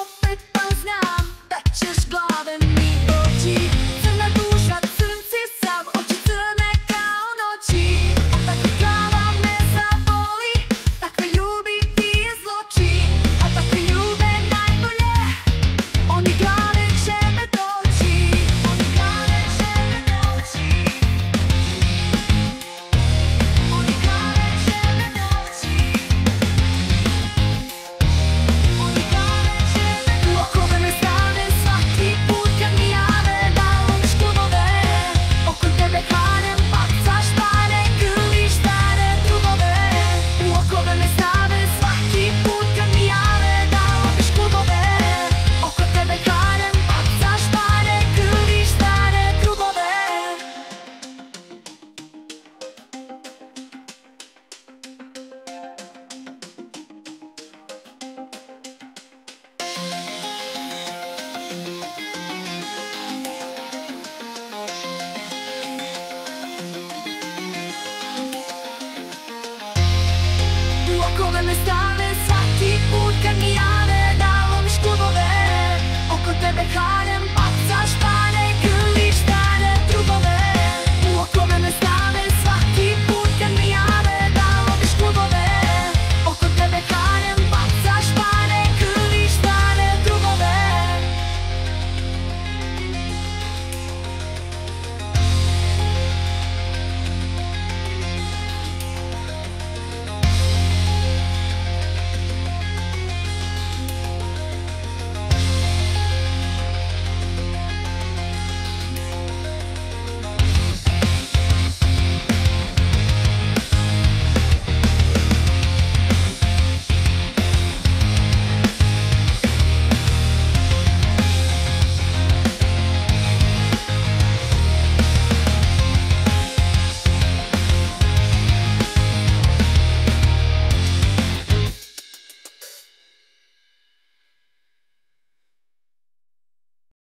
It fit now.